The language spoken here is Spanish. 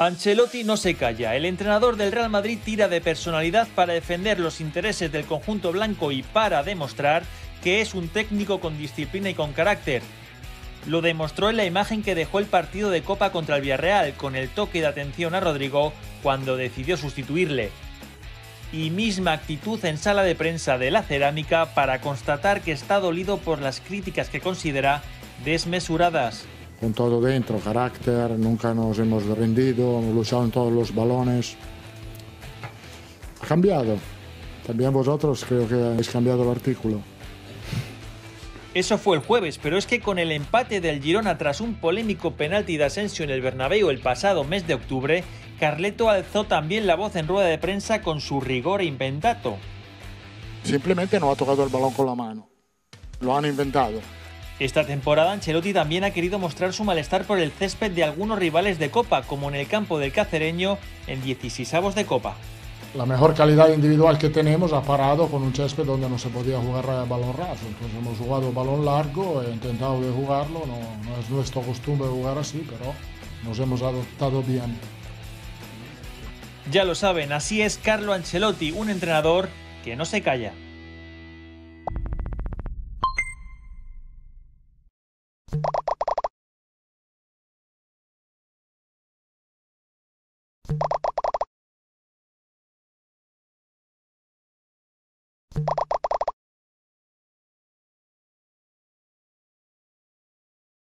Ancelotti no se calla. El entrenador del Real Madrid tira de personalidad para defender los intereses del conjunto blanco y para demostrar que es un técnico con disciplina y con carácter. Lo demostró en la imagen que dejó el partido de Copa contra el Villarreal con el toque de atención a Rodrigo cuando decidió sustituirle. Y misma actitud en sala de prensa de la cerámica para constatar que está dolido por las críticas que considera desmesuradas con todo dentro, carácter, nunca nos hemos rendido, hemos luchado en todos los balones. Ha cambiado. También vosotros creo que habéis cambiado el artículo. Eso fue el jueves, pero es que con el empate del Girona tras un polémico penalti de Asensio en el Bernabéu el pasado mes de octubre, Carleto alzó también la voz en rueda de prensa con su rigor inventato. Simplemente no ha tocado el balón con la mano. Lo han inventado. Esta temporada Ancelotti también ha querido mostrar su malestar por el césped de algunos rivales de Copa, como en el campo del Cacereño en 16avos de Copa. La mejor calidad individual que tenemos ha parado con un césped donde no se podía jugar balón raso. Entonces hemos jugado balón largo, he intentado de jugarlo, no, no es nuestra costumbre jugar así, pero nos hemos adoptado bien. Ya lo saben, así es Carlo Ancelotti, un entrenador que no se calla. You